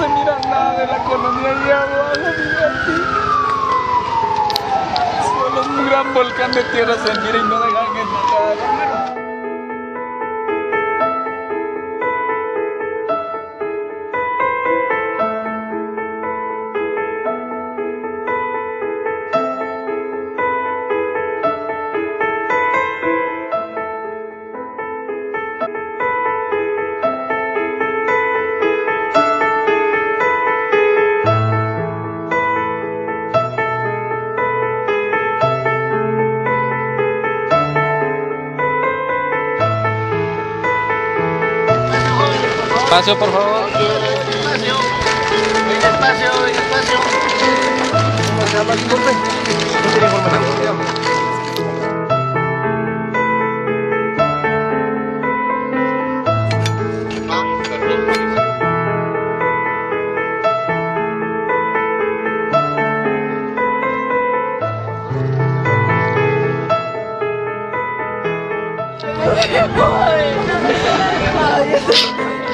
se mira nada de la economía y abajo, fíjate. Solo un gran volcán de tierra se mira y no dejan Espacio, por favor. Espacio. Venga, espacio, venga, espacio. ¿Cómo. No